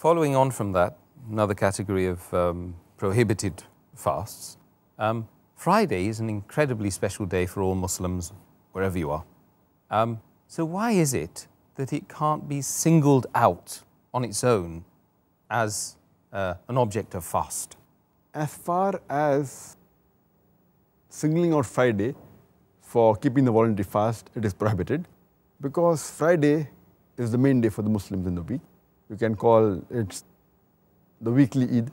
Following on from that, another category of um, prohibited fasts, um, Friday is an incredibly special day for all Muslims, wherever you are. Um, so, why is it that it can't be singled out on its own as uh, an object of fast? As far as singling out Friday for keeping the voluntary fast, it is prohibited because Friday is the main day for the Muslims in the week. You can call it the weekly Eid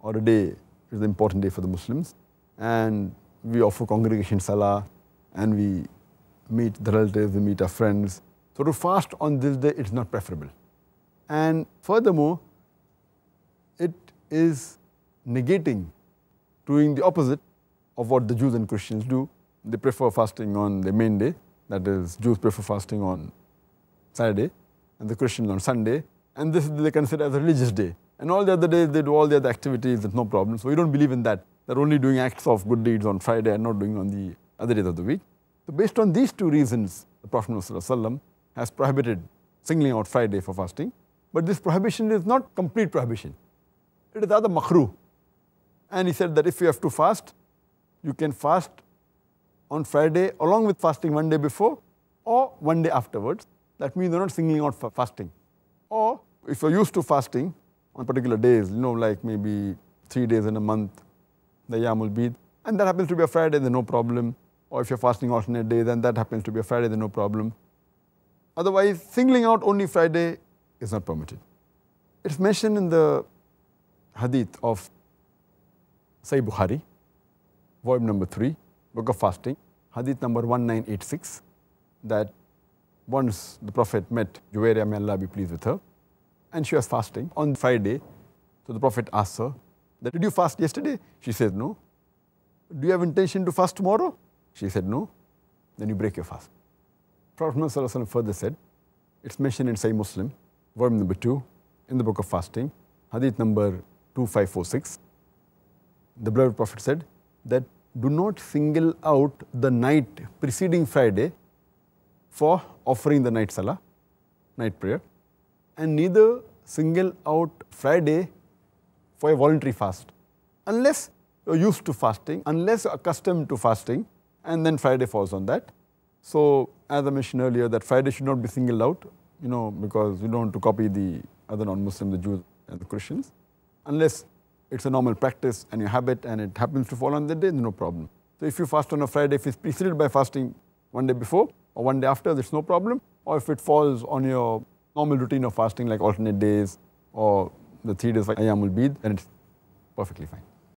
or a day is an important day for the Muslims. And we offer congregation salah and we meet the relatives, we meet our friends. So to fast on this day, it's not preferable. And furthermore, it is negating, doing the opposite of what the Jews and Christians do. They prefer fasting on the main day, that is, Jews prefer fasting on Saturday, and the Christians on Sunday, and this they consider as a religious day. And all the other days they do all the other activities, there's no problem. So we don't believe in that. They're only doing acts of good deeds on Friday and not doing on the other days of the week. So based on these two reasons, the Prophet ﷺ has prohibited singling out Friday for fasting. But this prohibition is not complete prohibition. It is rather makruh. And he said that if you have to fast, you can fast on Friday along with fasting one day before or one day afterwards. That means you're not singling out for fasting. Or if you're used to fasting on particular days, you know, like maybe three days in a month, the Yamul Bid, and that happens to be a Friday, then no problem. Or if you're fasting alternate days, then that happens to be a Friday, then no problem. Otherwise, singling out only Friday is not permitted. It's mentioned in the hadith of Sahih Bukhari, volume number 3, book of fasting, hadith number 1986, that once the Prophet met Juwairiyah, may Allah be pleased with her, and she was fasting on Friday. So the Prophet asked her, that, Did you fast yesterday? She said, No. Do you have intention to fast tomorrow? She said, No. Then you break your fast. Prophet Muhammad further said, It's mentioned in Sahih Muslim, volume number 2, in the book of fasting, hadith number 2546. The beloved Prophet said that do not single out the night preceding Friday for offering the night salah, night prayer, and neither single out Friday for a voluntary fast. Unless you're used to fasting, unless you're accustomed to fasting, and then Friday falls on that. So, as I mentioned earlier, that Friday should not be singled out, you know, because you don't want to copy the other non-Muslims, the Jews and the Christians, unless it's a normal practice and your habit and it happens to fall on that day, no problem. So if you fast on a Friday, if it's preceded by fasting one day before or one day after, there's no problem. Or if it falls on your normal routine of fasting like alternate days or the three days like Ayamul Bid, then it's perfectly fine.